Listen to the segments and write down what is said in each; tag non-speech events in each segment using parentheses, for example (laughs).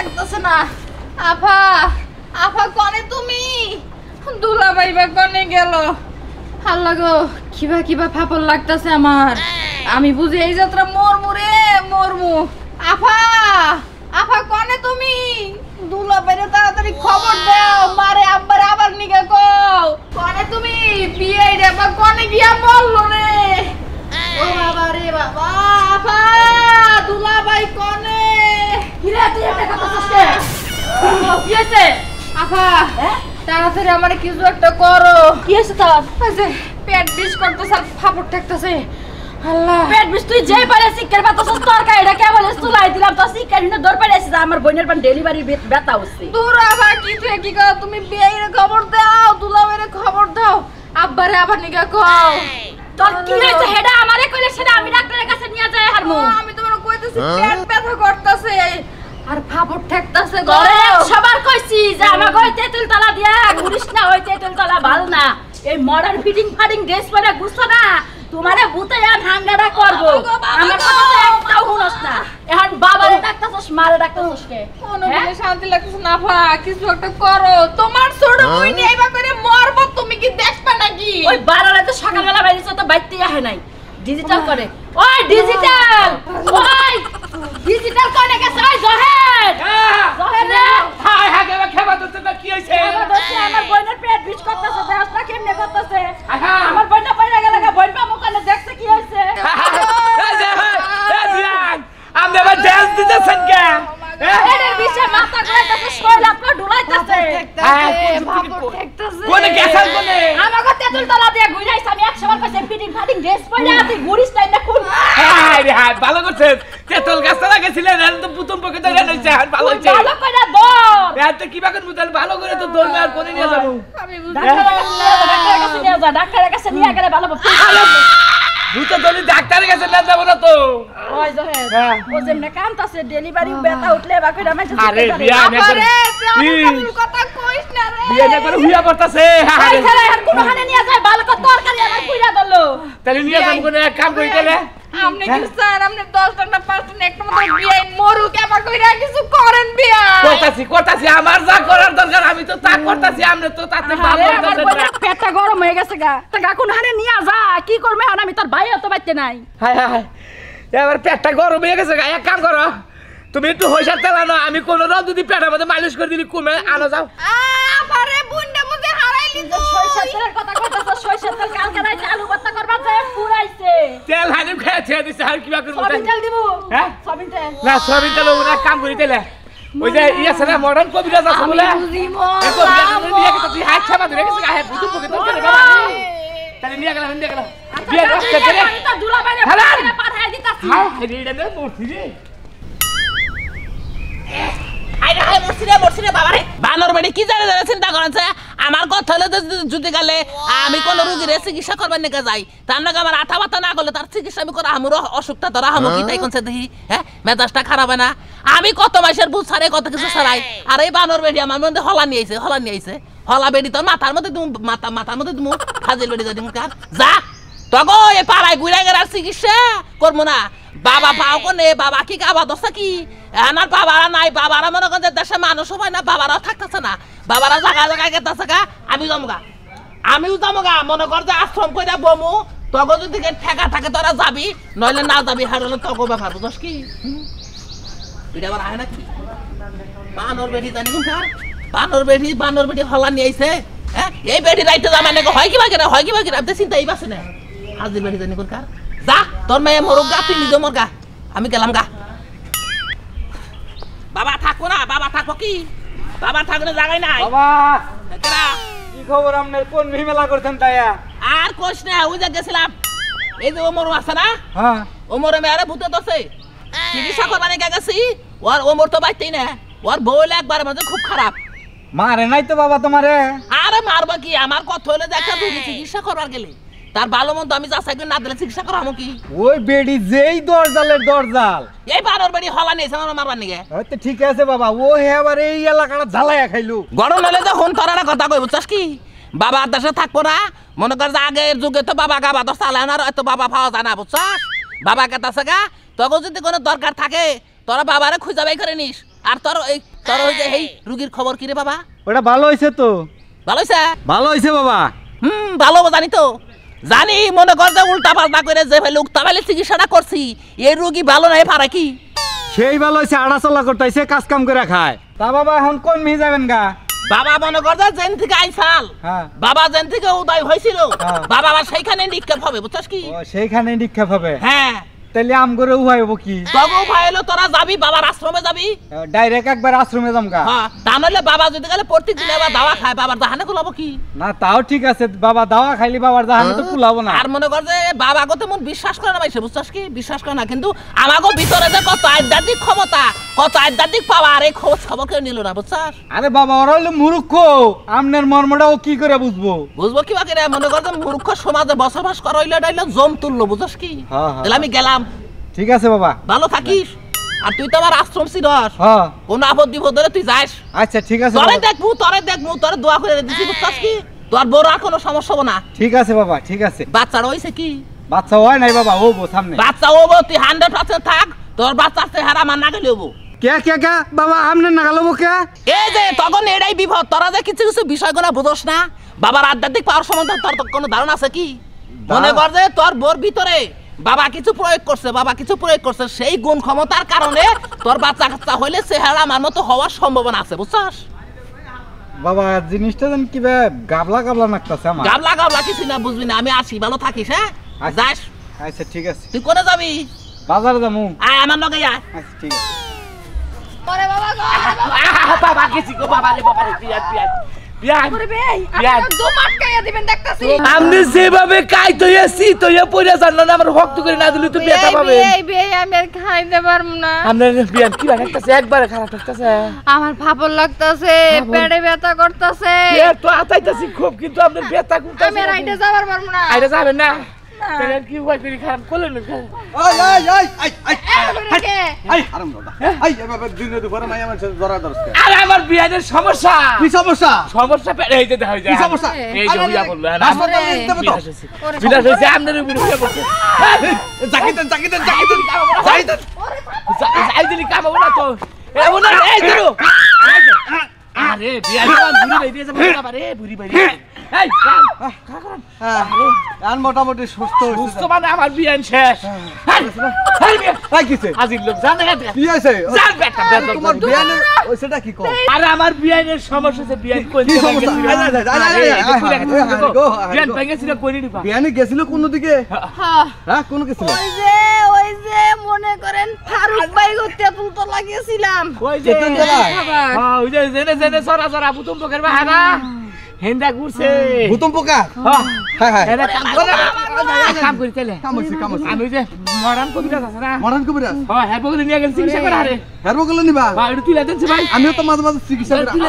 লাগতেছে না। আফা আফা কনে তুমি? দুলা বাইবা কনে গেল? আল্লাহ গো কিবা কিবা ফাপল লাগতেছে আমার। আমি বুঝি এই যাত্রা মরমু রে মরমু। আফা আফা কনে তুমি? দুলা বাইরে তাড়াতাড়ি খবর দাও। মারে আব্বার আবার নিগে কও। কনে তুমি? বিয়ে রে বা কনে গিয়া বলল রে। ও বাবা রে বাবা। আফা দুলা বাই কনে? হিরা তুই একটা কথা কইছিস কি? আছে? আফা তাড়াতাড়ি আমারে কিছু একটা করো। কি হয়েছে তোর? আছে পেট বিষ করতেছে আর ফাপড় ঠেকতেছে। আল্লাহ। পেট বিষ তুই যে পারে শিক্ষার ব্যথা সস তোর কাইডা কেবল চুলাই দিলাম তো শিক্ষার হিনে দৌড় পারে আসিস আমার বোনের পান ডেলিভারি ব্যথা হচ্ছে। দূর কি কি তুমি বিয়ের খবর দাও দুলাবের খবর দাও। আব্বারে আবার নিগা কও। তোর কি হয়েছে? হেডা আমারে কইলে সেটা আমি ডাক্তারের কাছে নিয়ে যাই হারমু। ও, আমি তোমার কইতেছি পেট ব্যথা করতেছে। আর ফাপড় ঠেকতেছে ঘরে সবার কইছি যে আমার ঘরে তেঁতুল তলা দিয়া ঘুরিস না ওই তেঁতুল তলা ভালো না। এই মডার্ন ফিটিং ফাটিং ড্রেস পরে ঘুরছো না তোমারে ভূতে আর হাঙ্গাটা করব। আমার কথা তো একটাও শুনস না। এখন বাবারে ডাক্তারছস মারে ডাক্তারছস কে? কোনো হ্যাঁ? মিলে শান্তি লাগতেছে না ভা কিছু একটা করো। তোমার ছোট বই নিয়ে আইবা করে মরবো তুমি কি দেখবা নাকি? ওই বারালে তো সকালবেলা বাইরেছে তো বাইতে আহে নাই। ডিজিটাল করে। ওই ডিজিটাল ওই ডিজিটাল করে গেছে ওই জহের জহের রে! হাই হাই কেবা খেবা তো কি হইছে আমার বোনের পেট বিষ করতেছে দেহটা কেমনে করতেছে? আমার বোনটা পড়ে গেল গা বোন পাবো কানে? দেখছে কি হইছে আবার দিতেছেন কে? মাথা ঘুরাইতেছে শরীর আপনার ঢুলাইতেছে। কোনে কোনে আমাকে তেঁতুল তলা দিয়ে ঘুরাইছে আমি একশো বার কইছি ফিটিং ফাটিং ড্রেস পরে আছি ঘুরিস তাই না কোন হাই রে হাই ভালো করছেন তেতল গাছটা লাগাইছিলেন আর তো পুতুম পকে তো রেন আর ভালো হইছে। ভালো কইরা দৌড় আর তো কি বাকন মুতাল ভালো করে তো দৌড়বে আর কোনে নিয়ে যাব? আমি ডাক্তারের কাছে নিয়ে যা, ডাক্তারের কাছে নিয়ে গেলে ভালো হবে। ভূতে দলি ডাক্তারের কাছে না যাব না তো। ওই জহের, হ্যাঁ। ও যেমনে কান্তাছে, delivery ব্যথা উঠলে বা কইরা আরে করে। বিয়া নে কথা কইস না রে। বিয়ে না করে হুইয়া পড়তাছে ওই ছেলে আর নিয়ে যায়, ভালো করে তরকারি আমার ধরলো। তাহলে নিয়ে যাব কোনে এক কাম করি তাহলে। আপনি কি স্যার আপনি দশটা না পাঁচটা না একটা মতো বিয়ে মরুক আমার কইরা কিছু করেন বিয়া? করতাছি করতাছি আমার যা করার দরকার আমি তো তা করতাছি আপনি তো তাতে ভালো পেটটা গরম হয়ে গেছে গা। তা গা কোনোখানে নিয়ে যা, কি করবে এখন? আমি তোর বাইতে নাই। হায় হায় এবার পেটটা গরম হয়ে গেছে গা, এক কাম করো তুমি একটু হইসার তেলা না আমি কোনো রকম যদি পেটের মধ্যে মালিশ করে দিলি কমে আনো যাও। আরে বুন্ডা মুজে হারাইলি তো সরিষার তেলের কথা কইতাছ, সরিষার তেল কালকে রাইতে আলু ভর্তা করবা যে পুরাইছে। তেল হানিম খেয়ে ছেড়ে দিছে আর কিবা করব সয়াবিন তেল দিবো? হ্যাঁ? সয়াবিন তেল। না সয়াবিন তেল হব কাম করি তাহলে ওই যে ইয়ে আছে মডার্ন কবিরাজ আছে বলে এই কবিরাজ নিয়ে গেছে তুই হাত ছাপা ধরে গেছে গায়ে বুঝু বুকে তো বাবা তাহলে নিয়ে গেলাম নিয়ে গেলাম বিয়ে রক্ত করে আমি তো দুলাভাইরে হালাল। পাঠাইয়া পাঠাইয়া দিতাছি। হায় রে রে মরছি রে আরে হাই মরছিরে মরছিরে বাবারে বানর বাড়ি কি জানে জানে চিন্তা করেছে আমার কথা হলে যদি গেলে আমি কোন রুগীর চিকিৎসা করবার নিকে যাই তার নাকি আমার আঠা বাতা না করলে তার চিকিৎসা আমি করে আমার অসুখটা ধরা হামু কি তাই কোনছে দেখি? হ্যাঁ? মেজাজটা খারাপ হয় না। আমি কত মাসের বুঝ সারে কত কিছু সারাই আর এই বানর বেড়ি আমার মধ্যে হলা নিয়ে আইছে হলা নিয়ে আইছে। হলা বেড়ি তোর মাথার মধ্যে তুমি মাথা মাথার মধ্যে তুমি ফাজিল বেড়ি যদি যা! তগো এ পাড়ায় গুড়াই গেলার চিকিৎসা করব না। বাবা পাও কোনে বাবা কি কাবা দশা কি? আমার বাবারা নাই বাবারা মনে করেন যে দেশে মানুষও হয় না বাবারাও থাকতেছে না। বাবারা জায়গা জায়গায় গেতেছে গা আমি জমগা আমিও জমগা মনে কর যে আশ্রম কইরা বমু। তগো যদি কে ঠেকা থাকে তোরা যাবি নইলে না যাবি হারলে তগো ব্যাপার বুঝস কি? এটা আবার আয় নাকি? বানর বেটি জানি বানর বেটি বানর বেটি হলা নিয়ে আইছে হ্যাঁ? এই বেটি রাইতে নাকি হয় কিবা কিনা হয় কিবা কিনা আমি তো চিন্তাই পাচ্ছি না হাজির বেটি জানি কোনকার? যা তোর মেয়ে মরুক গা তুই নিজে মর গা। আমি গেলাম গা। বাবা থাকব না বাবা থাকব কি? বাবা থাকলে জায়গায় নাই। বাবা? কি খবর আপনার? কোন মেলা করছেন তাইয়া? আর কোশ না ওই যে গেছিলাম। এই যে ওমর আছে না? হ্যাঁ। ওমরে মেয়ারে ভূতে দছে চিকিৎসা করবানে গে গেছি। ওর ওমর তো বাইতেই না। ওর বউ একবার মধ্যে খুব খারাপ। মারে নাই তো বাবা তোমারে। আরে মারবা কি? আমার কথা হলে দেখা চিকিৎসা করবার গেলে। তার ভালো মন্দ আমি যাচাই করে না দিলে চিকিৎসা করামো কি? ওই বেডি যেই দরজালের দরজাল। এই বানর বাড়ি হলা নিয়েছে আমার মারবার নিগে হয়তো ঠিক আছে বাবা ও হে আবার এই এলাকাটা জ্বালাইয়া খাইলো। গরম হলে তো হন তরানা কথা কই বুঝছস কি? বাবা দেশে থাকব না। মনে কর যে আগের যুগে তো বাবা গাবা দশ চালায় না এত বাবা পাওয়া যায় না বুঝছস? বাবা কেতাছে গা? তোকে যদি কোনো দরকার থাকে তোরা বাবারে খুঁজে বাই করে নিস। আর তোর এই তোর ওই যে এই রুগীর খবর কি রে বাবা? ওটা ভালো হয়েছে তো। ভালো হইছে? ভালো হয়েছে বাবা। হুম ভালো জানি তো। জানি মনে কর যে উল্টা পাল্টা করে যে ফেলে উক্তা ফেলে চিকিৎসাটা করছি এই রোগী ভালো নাই পারা কি? সেই ভালো হয়েছে আড়াচলা করতেছে কাজ কাম করে খায়। তা বাবা এখন কোন মিহি যাবেন গা? বাবা মনে কর যে যেন থেকে আইসাল হ্যাঁ। বাবা জেন থেকে উদয় হয়েছিল। হ্যাঁ। বাবা আবার সেইখানে নিক্ষেপ হবে বুঝছিস কি? ও সেইখানে নিক্ষেপ হবে? হ্যাঁ। তাহলে আম করে উহাই হব কি? তবু ভাইলো তোরা যাবি বাবার আশ্রমে যাবি? ডাইরেক্ট একবার আশ্রমে যাম গা। হ্যাঁ তা নাহলে বাবা যদি গেলে প্রত্যেক দিন আবার দাওয়া খায় বাবার দাহানে কুলাবো কি? না তাও ঠিক আছে বাবা দাওয়া খাইলে বাবার জাহানে তো কুলাবো না। আর মনে কর যে বাবা গো তেমন বিশ্বাস করে না ভাই বুঝছস কি? বিশ্বাস করে না কিন্তু আমাগো ভিতরে যে কত আধ্যাত্মিক ক্ষমতা কত আধ্যাত্মিক পাওয়ার এই খোঁজ খবর কেউ নিল না বুঝছস? আরে বাবা ওরা হইল মূর্খ। আমনের মর্মটা ও কি করে বুঝব? বুঝব কি বাকি রে মনে কর যে মূর্খ সমাজে বসবাস করা হইলে এটা হইল জম তুললো বুঝছস কি? হ্যাঁ, হ্যাঁ। তাহলে আমি গেলাম। ঠিক আছে বাবা। ভালো থাকিস। আর তুই তো আমার আশ্রম ছিলস হ্যাঁ কোন আপদ বিপদ হলে তুই যাস। আচ্ছা ঠিক আছে তরে। দেখব তরে দেখব তরে দোয়া করে দিছি বুঝছস কি? তোর বড় আর কোনো সমস্যা হবে না। ঠিক আছে বাবা ঠিক আছে। বাচ্চার হইছে কি? বাচ্চা হয় নাই বাবা ও বো সামনে। বাচ্চা ও তুই হান্ড্রেড পার্সেন্ট থাক তোর বাচ্চার চেহারা আমার না গেলে হব। কে কে কে? বাবা আমনের নাগালবো কে? এই যে তখন এটাই বিপদ তোরা যে কিছু কিছু বিষয়গুলো বুঝোস না বাবার আধ্যাত্মিক পাওয়ার সম্বন্ধে তোর কোনো ধারণা আছে কি? মনে কর যে তোর বোর ভিতরে বাবা কিছু প্রয়োগ করছে বাবা কিছু প্রয়োগ করছে সেই গুণ ক্ষমতার কারণে তোর বাচ্চা কাচ্চা হইলে চেহারা আমার মতো হওয়ার সম্ভাবনা আছে বুঝছস? বাবা জিনিসটা যেন কি বে গাবলা গাবলা নাকতাছে আমার। গাবলা গাবলা কিছু না বুঝবি না আমি আসি ভালো থাকিস হ্যাঁ? আচ্ছা। যাস। আচ্ছা ঠিক আছে। তুই কোনে যাবি? বাজারে যামু। আয় আমার লগে আয়। আচ্ছা ঠিক আছে। ওরে বাবা গো বাবা গেছি গো বাবা রে বাবা রে বিয়ান বিয়ান আপনি যেভাবে কাই তৈয়া সি তৈয়া জানলো না আমার ভক্ত করে না দিলে তো ব্যথা পাবে। আমি আর খাইতে পারব না। আপনার বিয়ান কি লাগতেছে একবারে খারাপ লাগতেছে। আমার ফাপড় লাগতাছে পেটে ব্যথা করতেছে। এ তো আতাইতাছি খুব কিন্তু আপনার ব্যথা কোনটা আমি আর যাবার পারব না। আইটা যাবেন না? তাহলে কি হয় ফিরি খারাপ করলেন এই? আই। আরাম দাদা। আই এভাবে দিনে দুপুরে মাই আমার সাথে জরা দরস্তে আরে আমার বিয়ানের সমস্যা। কি সমস্যা? সমস্যা এই যে দেখা যায় কি সমস্যা? এই যে হইয়া বলল হ্যাঁ, আরে। নিতে হবে তো। বিনাশ হয়েছে। বিনাশ হয়েছে হইয়া বলছে জাকি দেন জাকি দেন জাকি দেন। জাকি দেন। যাই দিলি কাম হবে না তো। এমন না এই ধরো। আরে বিয়ান বুড়ি বাইরে যাবে বাবা রে বুড়ি বাইরে। গেছিল কোন দিকে কোন গেছিল মনে করেন ফারুক ভাই করতে লাগিয়েছিলাম ওই যে জেনে জেনে পুতুম বকের হেন্দা ঘুরছে। ভূতম পোকা হ্যাঁ হ্যাঁ হ্যাঁ। কাম করে। হইছে আমি যে মরান কবিরাজ আছে না? মরান কবিরাজ? হ্যাঁ হ্যাঁ নিয়ে গেল চিকিৎসা করে আরে হেরবো গেল নিবা হ্যাঁ এটা দিনছে ভাই। আমিও তো মাঝে মাঝে চিকিৎসা করি।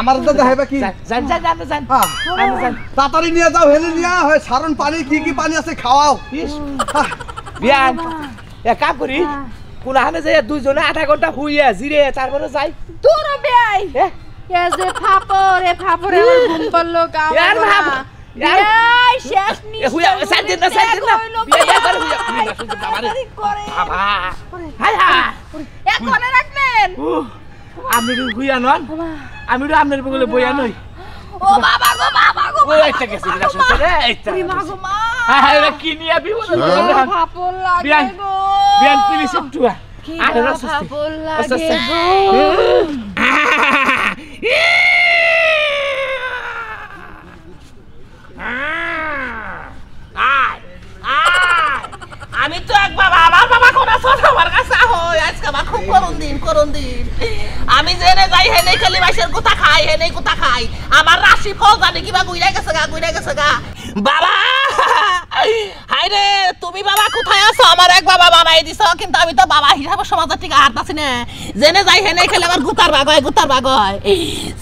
আমার দাদা হেবা কি? জান জান জান জান হ্যাঁ। জান তাড়াতাড়ি নিয়ে যাও হেলে নিয়ে। হয় সারন পানি কি কি পানি আছে খাওয়াও। ইস বিয়ান এক কাম করি। কোন হানে যে দুইজনে আধা ঘণ্টা হুইয়া জিরে তারপরে যাই দূর বেই এ yes, the papo, the papo, the papo, the papo, the papo, Ya, ya, ya, ya, আমি তো এক বাবা আমার বাবা কোন আছো আমার কাছে আহো, আজকে আমার খুব করুন দিন করুন দিন। আমি জেনে যাই, হেনে খালি মাসের কোথা খাই, হেনে কোথা খাই। আমার রাশি ফল জানি কিবা গুইরা গেছে গা, গুইরা গেছে গা। বাবা! হাই তুমি বাবা কোথায় আছো? আমার এক বাবা বানাই দিছো, কিন্তু আমি তো বাবা হিসাবে সমাজের ঠিক হাঁটতাছি না। জেনে যাই হেনে খেলে আমার গুতার বাগ হয়, গুতার বাগ হয়।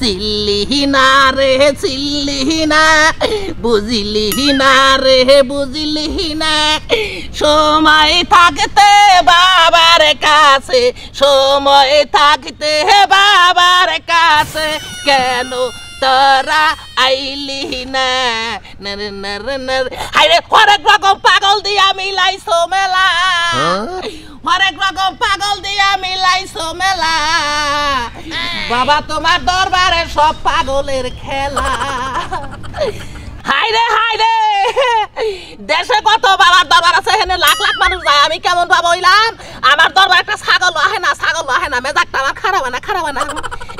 চিল্লিহি না রে চিল্লিহি না বুঝিলিহি না রে বুঝিলিহি না সময় থাকতে বাবার কাছে, সময় থাকতে বাবার কাছে। কেন তোরা আইলি না? হাইরে হরেক রকম পাগল দিয়া মিলাইছো মেলা। হরেক রকম পাগল দিয়া মিলাইছো মেলা। বাবা তোমার দরবারে সব পাগলের খেলা। হাই রে হাই রে দেশে কত বাবার দরবার আছে এখানে লাখ লাখ মানুষ যায়। আমি কেমন বাবা হইলাম আমার দরবার একটা ছাগল আহে না ছাগল আহে না। মেজাকটা আমার খারাপ না খারাপ হয় না।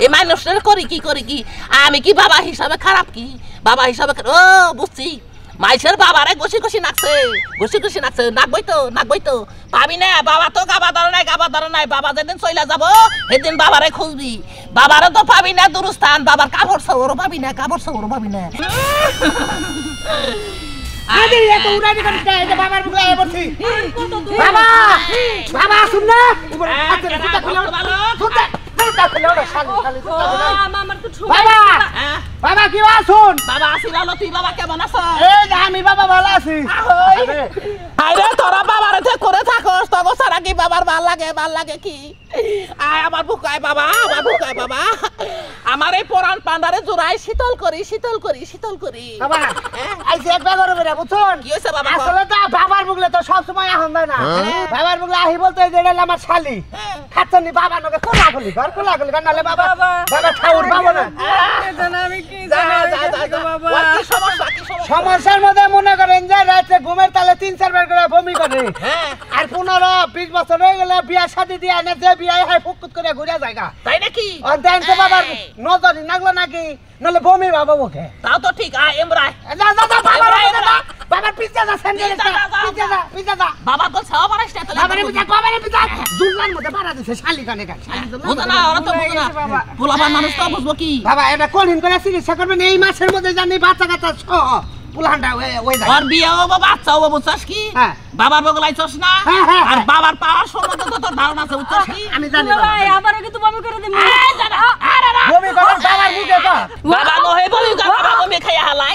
এই মানুষের করি কি করি কি? আমি কি বাবা হিসাবে খারাপ কি? বাবা হিসাবে ও বুঝছি। মাইসের বাবারে গসি গসি নাকছে। গসি গসি নাকছে। নাকবই তো নাকবই তো পাবি না বাবা তো গাবা ধরে নাই গাবা ধরে নাই। বাবা যেদিন চইলা যাব সেদিন বাবারে খুঁজবি। বাবারে তো পাবি না দুরস্থান। বাবার কাপড় সৌরও পাবি না কাপড় সৌরও পাবি না। আরে এত উড়ানি এই বাবার মুখে আয়া পড়ছি। বাবা বাবা শুন না। উপরে হাত ধরে জুতা খুলে ওঠ। জুতা জুতা খুলে ওঠ, শালি, শালি, জুতা খুলে ওঠ। বাবা? বাবা কি শুন বাবা আসিল তুই বাবা কেমন আছো এই যে আমি বাবা ভালো আছি। আরে, আরে তোরা বাবার এতে করে থাকস তখন সারা কি বাবার ভালো লাগে ভালো লাগে কি? আয় আমার বুকায় বাবা আমার বুকায় বাবা। আমার এই পুরান পান্ডারে জোড়াই শীতল করি শীতল করি শীতল করি। বাবা আইসি একবার করে বেরা বুঝুন কি হয়েছে বাবা আসলে তো বাবার মুখলে তো সব সময় যায় না। বাবার মুখলে আহি বলতে এই যে এটা আমার শালি। খাচ্ছনি বাবা নকে কোলা গলি ঘর কোলা গলি নাহলে বাবা বাবা। ঠাউর পাবো না। আমি কি সমস্যার মধ্যে মনে করেন যে রাতে ঘুমের তালে তিন চারবার করে বমি করে। হ্যাঁ। আর পনেরো বিশ বছর হয়ে গেলে বিয়া সাথে দিয়ে আনে যে বিয়ে হয় ফুকুত করে ঘুরে জায়গা তাই নাকি? দেন তো বাবার নজরই নাগলো নাকি? নলে বমি বাবা মুখে। তাও তো ঠিক আয় এমরাই যা যা যা বাবার পিছে যা স্যান্ডেল পিছে যা, পিছে যা বাবা তো ছাওয়া পারিস না তাহলে বাবারে পিছে বাবারে পিছে দুলনার মধ্যে বাড়া দিছে শালি কানে কানে শালি বুঝো না ওরা তো বুঝো না। পোলাপান মানুষ তো বুঝব কি? বাবা এটা কঠিন করে চিকিৎসা করবেন এই মাসের মধ্যে জানি বাচ্চা কাচ্চা সহ পুলাহানটা ওই ওই যায়। ওর বিয়ে হব বাচ্চা হব বুঝছস কি? হ্যাঁ। বাবার বগলাই চস না হ্যাঁ, হ্যাঁ, আর। বাবার পাওয়ার সম্বন্ধে তো তোর ধারণা আছে বুঝছস কি? আমি জানি বাবা কিন্তু বমি করে দিবি। এই দাদা, আরে রা। বমি করে বাবার মুখে তো বাবা নহে বমি কর বাবা বমি খাইয়া হালাই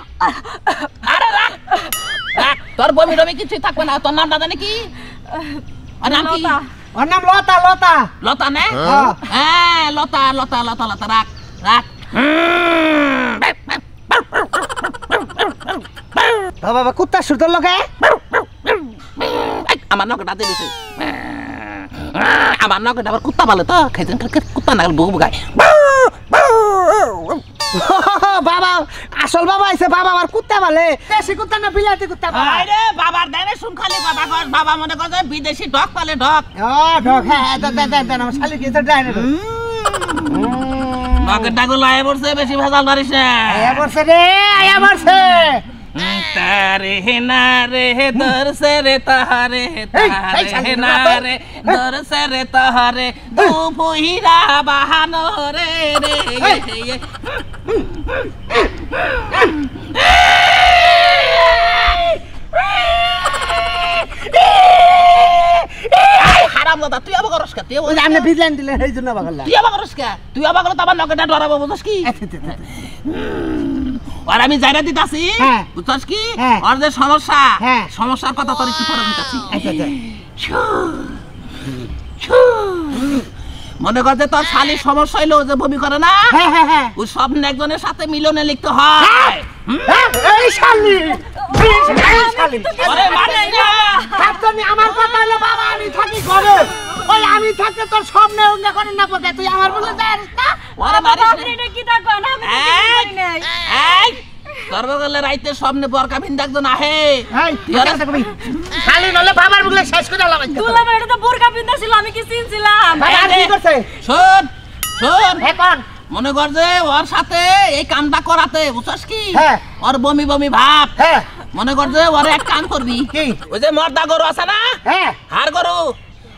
আরে তোর বমি টমি কিছুই থাকবে না। তোর নামটা জানি কি? ওর নাম কি? লতা। ওর নাম লতা লতা। লতা নে? হ্যাঁ। হ্যাঁ লতা লতা লতা লতা রাখ রাখ। তো বাবা কুত্তা সুতোর লোকে? এই, আমার নখটা দিয়ে দিছে। আমার নখটা আবার কুত্তা পালে তো খাইছেন কুত্তা না বুক বুকায় (laughs) বাবা আসল বাবা আইছে বাবা আমার কুত্তা বলে। দেশি কুত্তা না বিলাতি কুত্তা ভাই আরে বাবার দেনে শুন খালি বাবা কর বাবা মনে করে বিদেশি ডক পালে ডক ও ডক হ্যাঁ দেন দেন দেন দেন আমার শালি কি তো। ডাইনে ডাক ডাকু লাই পড়ছে বেশি ভেজাল মারিস না। আয়া পড়ছে রে আয়া বলছে তারে হে না রে হে দর সে রে তাহারে হে না। রে দর সে রে তাহারে দু বাহানো রে রে তুই আবার করস কে? তুই এই জন্য বাগাল্লা তুই আবার করস কে? তুই আবার আমার নকেটা ডরাবো বুঝছ কি? আর আমি জায়গা দিতাছি। হ্যাঁ। বুঝছস কি? হ্যাঁ। আর যে সমস্যা হ্যাঁ। সমস্যার কথা তোর একটু পরে দিতাছি আচ্ছা আচ্ছা। মনে কর যে তোর শালির সমস্যা হইল যে বমি করে না? ওই স্বপ্ন একজনের সাথে মিলনে লিখতে হয়। এই শালি। মানে না ভাবতাম আমার কথা হলো বাবা আমি থাকি ঘরে। ওই আমি থাকতে তোর সামনে অন্য না পোকে তুই আমার বলে যাস না। ওরে মারিস কি দেখো না আমি তো কিছু এই, করি নাই। এই, তোর বগলে রাইতে স্বপ্নে বরকা বিন্দু একজন আহে এই তুই ওরে- খালি নলে বাবার বলে শেষ করে লাগাই দুলা এটা তো বোরকা পিন্ধা ছিল আমি কি চিনছিলাম? বাবা আর কি করছে? শোন শোন। এখন মনে কর যে ওর সাথে এই কামটা করাতে বুঝছস কি? হ্যাঁ। ওর বমি বমি ভাব। হ্যাঁ। মনে কর যে ওরে এক কাম করবি। ওই যে মর্দা গরু আছে না? হ্যাঁ। হাড় গরু।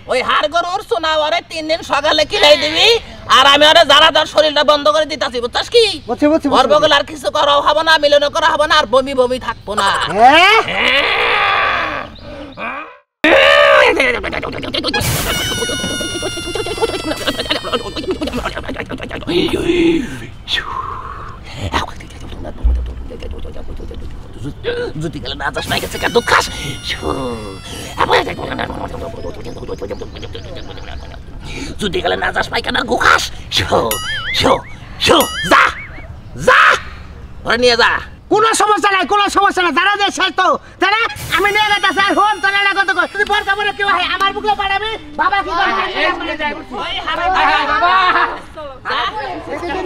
ওই হাড় গরুর সোনা ওরে তিন দিন সকালে কিলাই দিবি। আর আমি ওরে যারা তার শরীরটা বন্ধ করে দিতাছি বুঝছস কি? বুঝছি বুঝছি ওর বগল আর কিছু করাও হবে না মিলন করা হবে না আর বমি বমি থাকব না। যদি গেলে না যাস নাই গেছে দুঃখ খাস যদি গেলে না যাস পাইখানা গুখাস শো শো শো যা যা ওরা নিয়ে যা কোনো সমস্যা নাই কোনো সমস্যা নাই যারা যে শেষ তো তারা আমি নিয়ে গেছে স্যার হন তোরা না কত কর তুই বরকা বলে কেউ হয় আমার বুকে পাঠাবি বাবা কি করবে ওই হারাম বাবা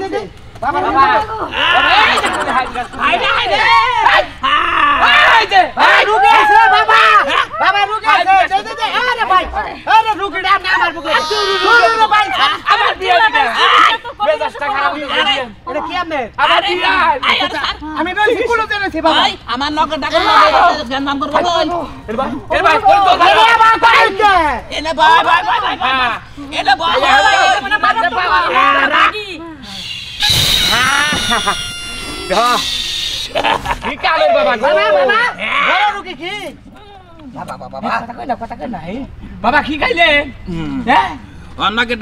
যা বাবা বাবা হাইরে হাইরে এই যে বাবা রুগী আছে বাবা বাবা রুগী আছে দে দে দে আরে ভাই আরে রুগী ডাম না আমার বুকে শুনুন ভাই আমার বিয়ে দিবে মেজাজটা খারাপ হয়ে গেছে এটা কি আপনি আমি কুলো বাবা ভাই আমার নগর ডাকর জ্ঞান নাম করব বল। এর ভাই এর ভাই কোন তো আরে বাবা কইতে এনে ভাই ভাই ভাই ভাই হ্যাঁ এনে ভাই। কি কালে বাবা বাবা বাবা। বড় রুগী কি? বাবা বাবা কথা কই না কথা কই না বাবা কি খাইলে? হ্যাঁ? অন্যকে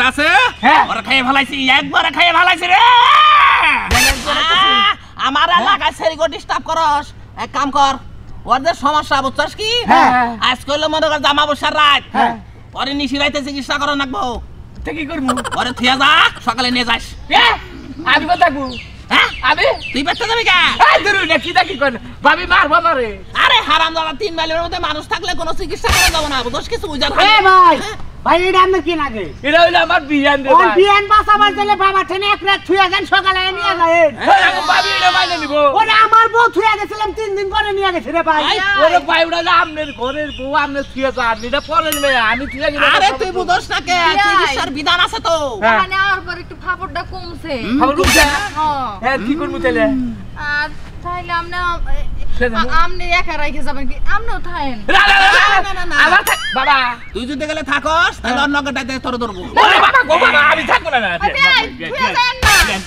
হ্যাঁ। ওরা খেয়ে ফেলাইছি একবার খেয়ে ফেলাইছি রে। আমার এলাকায় সেরিগো ডিস্টার্ব করস। এক কাম কর ওদের সমস্যা বুঝছস কি? হ্যাঁ। আজ কইলে মনে কর জামা বসার রাত। হ্যাঁ। পরে নিশি রাইতে চিকিৎসা করা নাকবো কি করব? পরে থিয়া যা সকালে নিয়ে যাস। আমি কথা কু হ্যাঁ? আমি? তুই যাবি কে? এই ধরু না কি দেখি কোন ভাবি মারবো আমারে আরে হারাম দাদা তিন মাইলের মধ্যে মানুষ থাকলে কোনো চিকিৎসা করা যাবে না বুঝছ কিছু বুঝা ভাই! ভাই এটা আপনি কি লাগে এটা হইল আমার বিয়ান রে ভাই বিয়ান বাসাবার দিলে বাবা ঠেনে এক রাত থুয়া যান সকালে নিয়ে যায়। হ্যাঁ, আমি ভাবি এটা মাইনে নিব। ওরে আমার বউ থুয়া গেছিলাম তিন দিন পরে নিয়ে গেছে রে ভাই। ওরে ভাই ওটা হলো আমনের ঘরের বউ আমনের থুয়ে আপনি এটা পরেন মেয়ে আমি থুয়ে গেলে আরে তুই বুঝছ না কে? চিকিৎসার বিধান আছে তো। হ্যাঁ। মানে আর পর একটু ফাপড়টা কমছে। খবর বুঝছে হ্যাঁ। হ্যাঁ কি করব তাহলে? আর তাইলে আপনি সেটা একা রেখে যাবেন কি আপনিও থাকেন না না না, না, না, না না। আমার থাক বাবা তুই যদি গেলে থাকস তাহলে অন্য ডাইতে তোর ধরবো ওরে বাবা গো বাবা আমি থাকব না না না।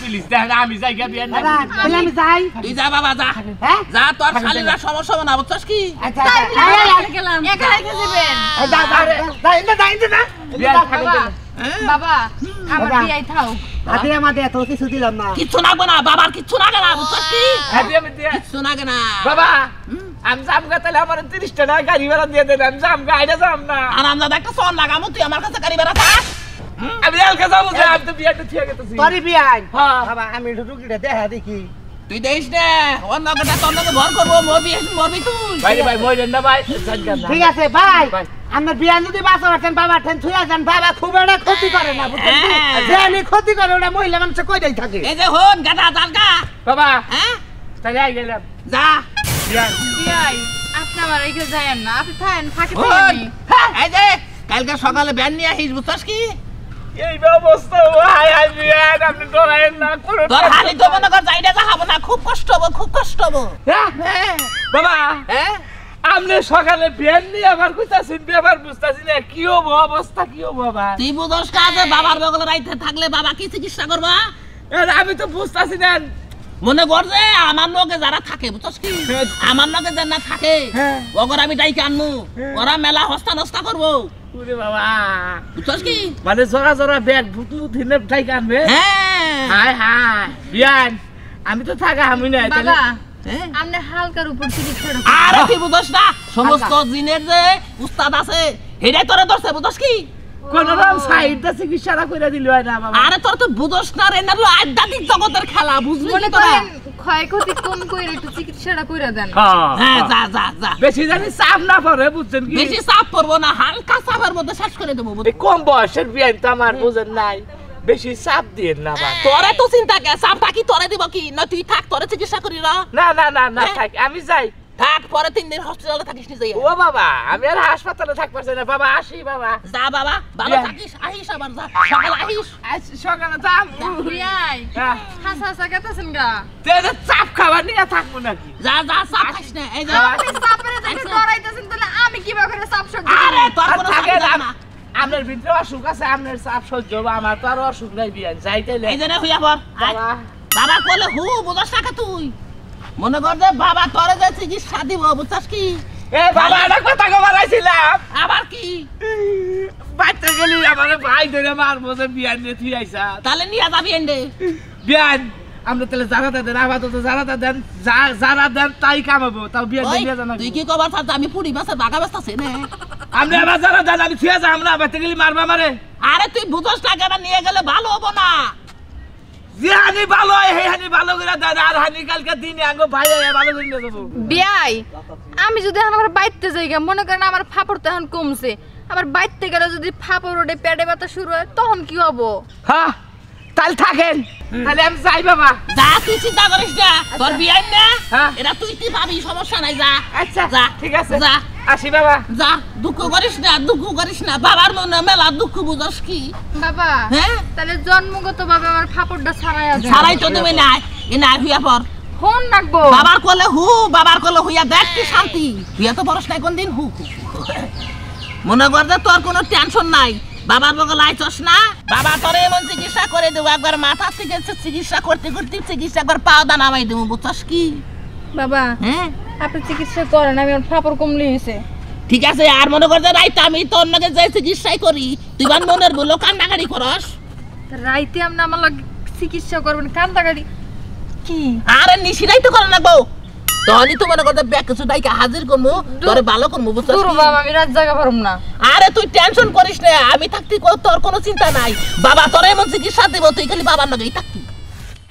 প্লিজ দেখ আমি যাই গিয়ে বিয়ান দাদা তাহলে আমি যাই তুই যা বাবা যা হ্যাঁ যা তোর শালীরা সমস্যা না বুঝছস কি আচ্ছা আচ্ছা গেলাম একা রেখে যাবেন যা যা যা ইন্দা যা ইন্দা যা বিয়ান থাকবে বাবা বাবা আমার বাবা। বিয়াই থাও। হাতে আমাদের এত কিছু দিলাম না। না বাবার না বুঝছস কি? হ্যাঁ আমি দিয়ে কিচ্ছু লাগে না। বাবা আমি যাম গা তাহলে আমার টাকা গাড়ি ভাড়া দিয়ে দেন আমি যাম গা আইডা যাম না। আর আমরা একটা সন লাগামো তুই আমার কাছে গাড়ি থাক। আমি এলকে যাব যে আমি তো বিয়াটা থিয়ে গেতেছি। তোরই বিয়াই। হ্যাঁ। বাবা আমি একটু রুগীটা দেখা দেখি। তুই দেখিস না তোর ভর করব মরবি মরবি তুই। ভাই ভাই না ভাই। ঠিক আছে ভাই ভাই। আমার বিয়ান যদি বাসা বাবা ঠেন থুয়া যান বাবা খুব একটা ক্ষতি করে না বুঝছেন? হ্যাঁ। যে আমি ক্ষতি করে ওটা মহিলা মানুষ কইটাই থাকে। এই যে হন গাটা জালকা বাবা হ্যাঁ? তাহলে আই গেলাম। যা। বিয়ান বিয়াই আপনি আমার রেখে যায়েন না আপনি থাকেন ফাঁকে থাকেন এই যে কালকে সকালে ব্যান নিয়ে আসিস বুঝছস কি? এই অবস্থা হাই হাই বিয়ান আপনি ডরায়েন না করুন তোর হালি তো মনে কর যাইটা যা হব না খুব কষ্ট হব খুব কষ্ট হব। হ্যাঁ। বাবা হ্যাঁ? আপনি সকালে বিয়ান নিয়ে আবার কইতাছেন ব্যাপার বুঝতাছি না কি হব অবস্থা কি হব বাবা তুই বুঝস কাজে বাবার বগলে রাইতে থাকলে বাবা কি চিকিৎসা করবা? আমি তো বুঝতাছি না। মনে কর যে আমার লগে যারা থাকে বুঝছস কি? আমার লগে যারা থাকে হ্যাঁ। ওগর আমি ডাইকে আনমু ওরা মেলা হস্তা নস্তা করব। ওরে বাবা। বুঝছস কি? মানে জরা জরা ব্যাগ ভুতু দিনে টাই কানবে হ্যাঁ। হাই হাই বিয়ান আমি তো থাকা আমি না বাবা। হ্যাঁ। হালকার উপর চিকিৎসা আরে তুই বুঝস না? সমস্ত জিনের যে উস্তাদ আছে হেডাই তোরে ধরছে বুঝস কি? কোন সাইডটা চিকিৎসাটা করে দিল হয় না বাবা। আরে তোর তো বুঝস না রে না আধ্যাত্মিক জগতের খেলা বুঝলি মনে কি তোরা ক্ষয়ক্ষতি কম করে একটু চিকিৎসাটা দেন। হ্যাঁ যা যা যা। বেশি জানি চাপ না পড়ে বুঝছেন কি? বেশি চাপ পড়ব না হালকা চাপের মধ্যে শেষ করে দেবো এই কম বয়সের বিয়ান তো আমার বুঝেন নাই। বেশি চাপ দিয়ে না তোরে তো চিন্তা কে চাপটা কি তোরে দিব কি? না তুই থাক তোরে চিকিৎসা করি না না না না হ্যাঁ? থাক আমি যাই। থাক পরে তিন দিন হসপিটালে থাকিস নি যাই ও বাবা আমি আর হাসপাতালে থাকতে পারছি না। বাবা আসি বাবা। যা বাবা ভালো থাকিস আহিস আবার যা সকালে আহিস। আজ সকালে যাম। বিয়াই হ্যাঁ। হাসা হাসা কেতেছেন গা? তাহলে চাপ খাবার নিয়ে থাকব নাকি? যা যা চাপ খাইস না এই যে। সাপের যদি ডরাইতেছেন তাহলে আমি কীভাবে করে সাপ সহ্য আরে তোর কোনো থাকে থাকে না। আপনার ভিতরে অসুখ আছে আপনার চাপ সহ্য হবে আমার তো আর অসুখ নাই বিয়ান যাইতে এই যে হইয়া পর বাবা। বাবা কলে হু বুঝাস না তুই? মনে কর যে বাবা তোরে যে চিকিৎসা দিব বুঝছস কি? এ বাবা একটা কথা কবার আইছিলাম। আবার কি? বাচ্চা গেলি আমার ভাই ধরে মারবো যে বিয়ান নিয়ে তুই আইসা। তাহলে নিয়ে যাবি এন্ডে। বিয়ান আমরা তাহলে দেন আপাতত দেন যারা দেন তাই কামাবো। তাও নিয়ে তুই কি কবার থাকতে আমি পুরি বাসে বাগা ব্যস্ত আছে না। আপনি আবার যারা দেন আমি থুয়ে যা আমরা গেলি মারবা মারে আরে তুই বুঝস না কেন নিয়ে গেলে ভালো হব না। যে হানি ভালো হয় সেই হানি ভালো করে দেন আর হানি কালকে দিনে আঙ্গো ভাই আইয়া ভালো করে নিয়ে যাব। বিয়াই আমি যদি এখন আমার বাইতে যাই মনে করেন আমার ফাপড় তো এখন কমছে। আবার বাইতে গেলে যদি ফাপড় ওঠে পেটে ব্যথা শুরু হয় তখন কি হব? হ্যাঁ তাহলে থাকেন। তাহলে আমি যাই বাবা। যা তুই চিন্তা করিস না। তোর বিয়াই না হ্যাঁ। এটা তুই তুই পাবি? সমস্যা নাই যা। আচ্ছা যা। ঠিক আছে। যা। আসি বাবা। যা দুঃখ করিস না দুঃখ করিস না। বাবার মনে মেলা দুঃখ বুঝস কি? বাবা হ্যাঁ? তাহলে জন্মগত ভাবে আমার ফাপড়টা ছাড়াইয়া দেন সারাই তো তুমি নাই এ নাই হুইয়া পর। ফোন রাখব। বাবার কোলে হু বাবার কোলে হুইয়া দেখ কি শান্তি। হুইয়া তো নাই কোন দিন হু। মনে কর যে তোর কোনো টেনশন নাই। বাবার বগল আইছস না? বাবা তোর এমন চিকিৎসা করে দেবো একবার মাথা থেকে চিকিৎসা করতে করতে চিকিৎসা একবার পাও দা নামাই দেবো বুঝছস কি? বাবা হ্যাঁ? আপনি চিকিৎসা করেন আমি আমার ফাপড় কমলি হয়েছে ঠিক আছে আর মনে কর যে রাইতে আমি তোর নাকি যে চিকিৎসাই করি তুই বান মনের বলো কান্নাকারি করস। রাইতে আপনি আমার চিকিৎসা করবেন কান্দাগাড়ি কি? আরে নিশিরাই তো করে লাগবো তখনই তো মনে করতে ব্যাগ কিছু দাইকে হাজির করব তোরে ভালো করব বুঝছস দূর? বাবা আমি রাত জায়গা পারুম না। আরে তুই টেনশন করিস না আমি থাকতে তোর কোনো চিন্তা নাই। বাবা তোর এমন চিকিৎসা দেবো তুই খালি বাবার লগেই থাকবি